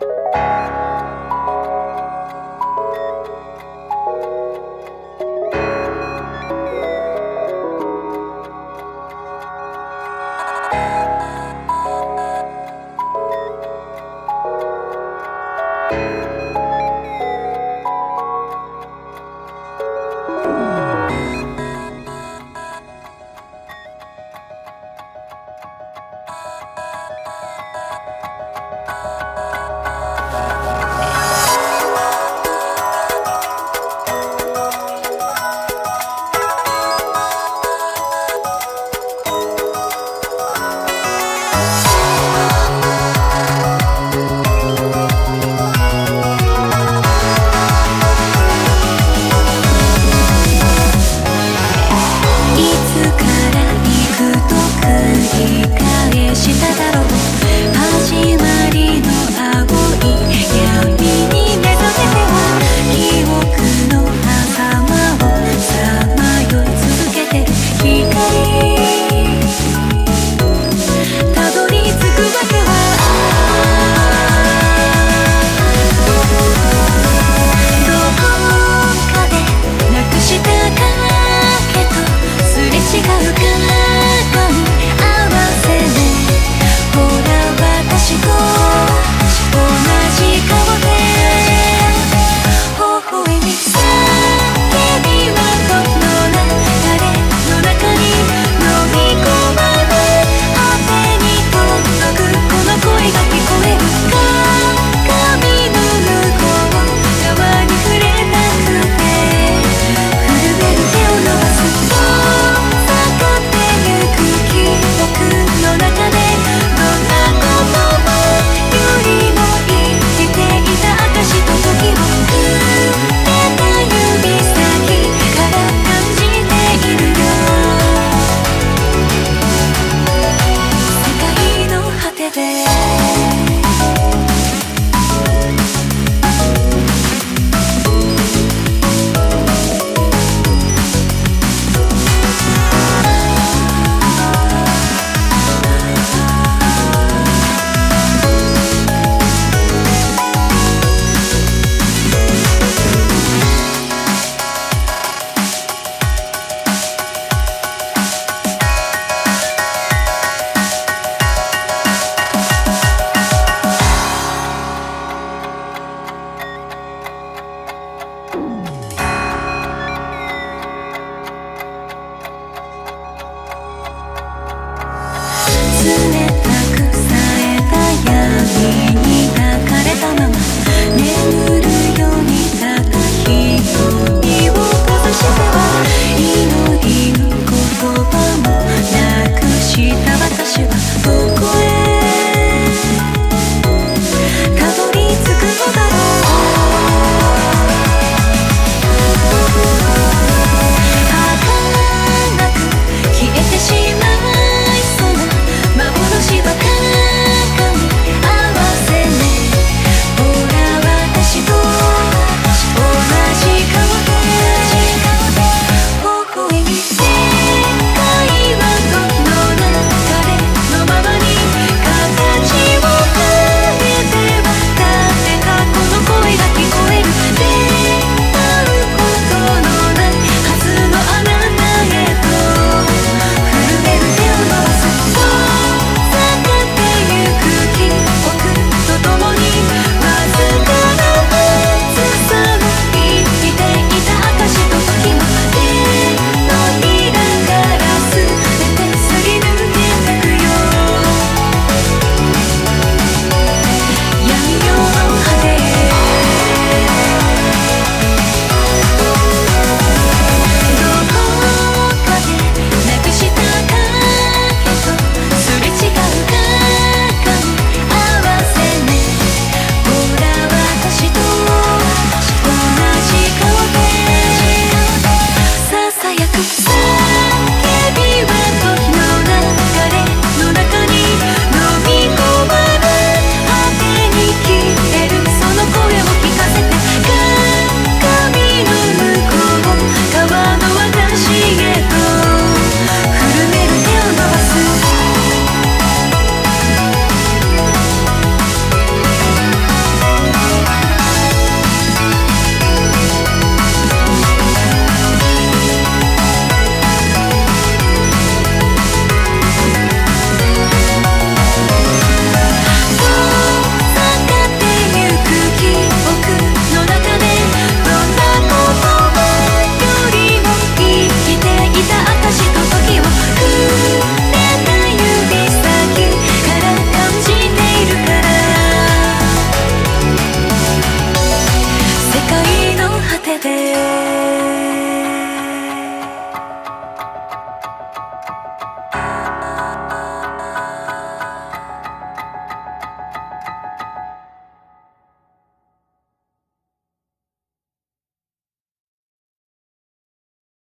Bye.